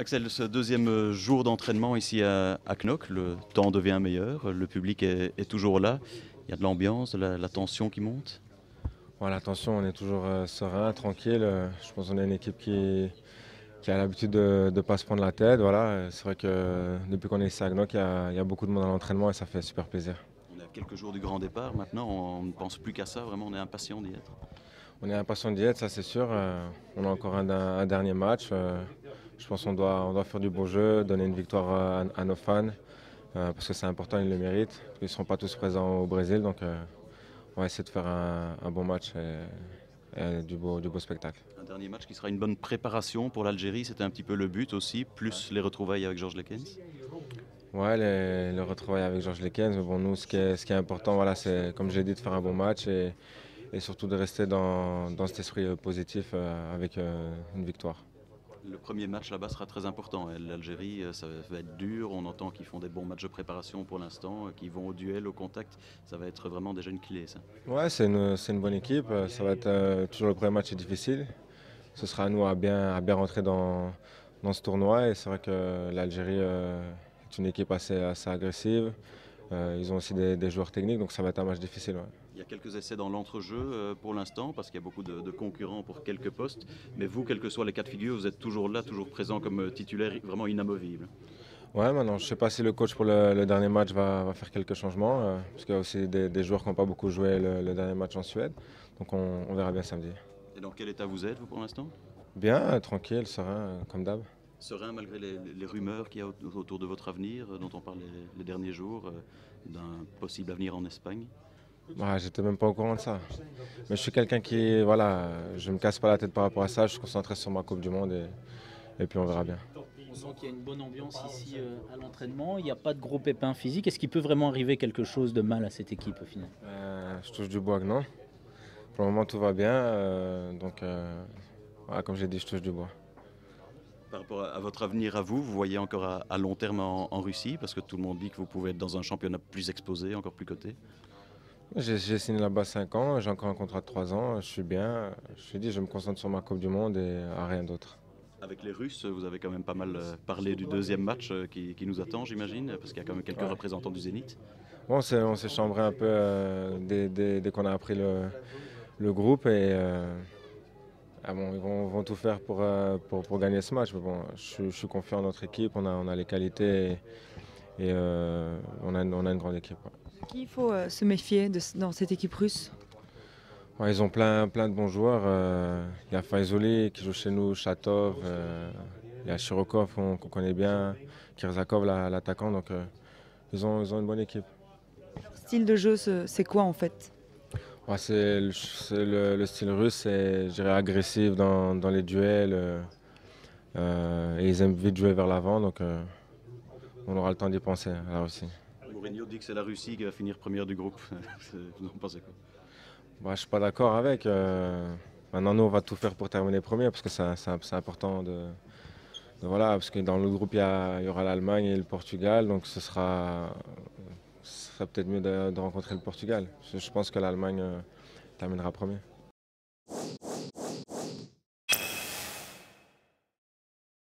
Axel, ce deuxième jour d'entraînement ici à, Knock, le temps devient meilleur, le public est, toujours là, il y a de l'ambiance, de la, tension qui monte voilà, La tension, on est toujours euh, serein, tranquille. Je pense qu'on est une équipe qui, a l'habitude de ne pas se prendre la tête. Voilà. C'est vrai que depuis qu'on est ici à Knock, il y, a, beaucoup de monde à l'entraînement et ça fait super plaisir. On est à quelques jours du grand départ maintenant, on ne pense plus qu'à ça, vraiment on est impatient d'y être. On est impatient d'y être, ça c'est sûr. Euh, on a encore un, dernier match. Euh, je pense qu'on doit, on doit faire du beau jeu, donner une victoire à, nos fans, euh, parce que c'est important, ils le méritent. Ils ne seront pas tous présents au Brésil, donc euh, on va essayer de faire un, bon match et, du, beau, du beau spectacle. Un dernier match qui sera une bonne préparation pour l'Algérie, c'était un petit peu le but aussi, plus les retrouvailles avec Georges Lekens Ouais, les, retrouvailles avec Georges Lekens. Bon, nous, ce qui est, ce qui est important, voilà, c'est, comme j'ai dit, de faire un bon match et, et surtout de rester dans, dans cet esprit positif euh, avec une victoire. Le premier match là-bas sera très important. L'Algérie, euh, ça va être dur. On entend qu'ils font des bons matchs de préparation pour l'instant, euh, qu'ils vont au duel, au contact. Ça va être vraiment déjà une clé, ça. Ouais, c'est une, une, bonne équipe. Ça va être euh, toujours le premier match est difficile. Ce sera à nous à bien, à bien rentrer dans, dans ce tournoi. Et c'est vrai que l'Algérie est une équipe assez, assez agressive. Ils ont aussi des, joueurs techniques, donc ça va être un match difficile. Il y a quelques essais dans l'entrejeu euh, pour l'instant, parce qu'il y a beaucoup de, concurrents pour quelques postes. Mais vous, quels que soient les cas de figure, vous êtes toujours là, toujours présent comme euh, titulaire, vraiment inamovible. Ouais, maintenant, je ne sais pas si le coach pour le, dernier match va, faire quelques changements, euh, parce qu'il y a aussi des, joueurs qui n'ont pas beaucoup joué le, dernier match en Suède. Donc on, verra bien samedi. Et dans quel état vous êtes, vous, pour l'instant? Bien, tranquille, serein, comme d'hab. Serein malgré les, rumeurs qu'il y a autour de votre avenir, dont on parle les derniers jours, d'un possible avenir en Espagne? Bah, J'étais même pas au courant de ça. Mais je suis quelqu'un qui, voilà, je me casse pas la tête par rapport à ça. Je suis concentré sur ma Coupe du Monde et, et puis on verra bien. On sent qu'il y a une bonne ambiance ici euh, à l'entraînement. Il n'y a pas de gros pépins physiques. Est-ce qu'il peut vraiment arriver quelque chose de mal à cette équipe au final? Euh, Je touche du bois que non. Pour le moment, tout va bien. Euh, donc, comme j'ai dit, je touche du bois. Par rapport à votre avenir à vous, vous voyez encore à, long terme en, en, Russie Parce que tout le monde dit que vous pouvez être dans un championnat plus exposé, encore plus coté. J'ai signé là-bas 5 ans, j'ai encore un contrat de 3 ans, je suis bien. Je suis dit, je me concentre sur ma Coupe du Monde et à rien d'autre. Avec les Russes, vous avez quand même pas mal euh, parlé du deuxième match euh, qui, nous attend, j'imagine, parce qu'il y a quand même quelques représentants du Zénith. Bon, on s'est chambré un peu euh, dès, qu'on a appris le, groupe et ah bon, ils vont, tout faire pour, pour, gagner ce match. Mais bon, je, suis confiant en notre équipe, on a, on a les qualités et, on, a, on a une grande équipe. Qui il faut euh, se méfier dans cette équipe russe? Ils ont plein, plein de bons joueurs. Euh, il y a Faizoli qui joue chez nous, Chatov, euh, il y a Shirokov qu'on connaît bien, Kirzakov l'attaquant. Donc ils, ont, ils ont une bonne équipe. Style de jeu, c'est quoi en fait? C'est le, style russe, c'est agressif dans, dans, les duels. et ils aiment vite jouer vers l'avant, donc on aura le temps d'y penser à la Russie. Mourinho dit que c'est la Russie qui va finir première du groupe. Vous en pensez quoi? Bah, Je ne suis pas d'accord avec. Euh, maintenant, nous, on va tout faire pour terminer premier parce que c'est important de, Voilà, parce que dans le groupe, il y, aura l'Allemagne et le Portugal. Donc ce sera, ce sera peut-être mieux de, rencontrer le Portugal. Je, pense que l'Allemagne euh, terminera premier.